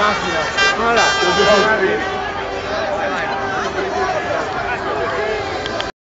máquina. Olha lá.